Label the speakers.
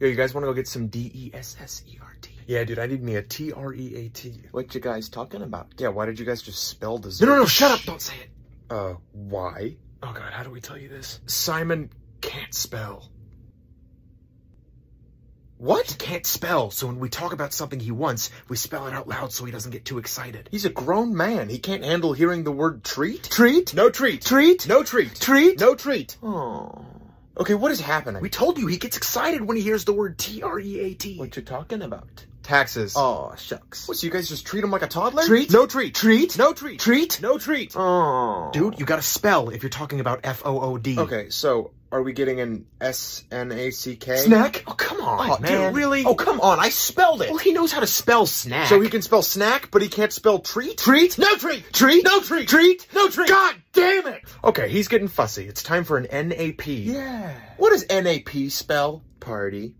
Speaker 1: Yo, you guys want to go get some D-E-S-S-E-R-T? Yeah, dude, I need me a T-R-E-A-T.
Speaker 2: What you guys talking about?
Speaker 1: Yeah, why did you guys just spell dessert?
Speaker 2: No, no, no, shut up. Don't say it.
Speaker 1: Uh, why? Oh god, how do we tell you this? Simon can't spell.
Speaker 2: What?
Speaker 1: He can't spell, so when we talk about something he wants, we spell it out loud so he doesn't get too excited.
Speaker 2: He's a grown man. He can't handle hearing the word treat?
Speaker 1: Treat?
Speaker 2: No treat.
Speaker 1: Treat?
Speaker 2: No treat.
Speaker 1: Treat?
Speaker 2: No treat.
Speaker 1: Oh.
Speaker 2: Okay, what is happening?
Speaker 1: We told you he gets excited when he hears the word T-R-E-A-T.
Speaker 2: What you talking about?
Speaker 1: Taxes.
Speaker 2: Oh, shucks.
Speaker 1: What, so you guys just treat him like a toddler?
Speaker 2: Treat?
Speaker 1: No treat.
Speaker 2: Treat?
Speaker 1: No treat.
Speaker 2: Treat?
Speaker 1: No treat.
Speaker 2: Oh.
Speaker 1: Dude, you gotta spell if you're talking about F-O-O-D.
Speaker 2: Okay, so are we getting an S-N-A-C-K?
Speaker 1: Snack? Oh, come on,
Speaker 2: Oh,
Speaker 1: man.
Speaker 2: dude,
Speaker 1: really?
Speaker 2: Oh, come on. I spelled it.
Speaker 1: Well, he knows how to spell snack.
Speaker 2: So he can spell snack, but he can't spell treat?
Speaker 1: Treat?
Speaker 2: No treat.
Speaker 1: Treat?
Speaker 2: No treat.
Speaker 1: Treat?
Speaker 2: No treat.
Speaker 1: God damn it! Okay, he's getting fussy. It's time for an NAP.
Speaker 2: Yeah. What does N-A-P spell? Party.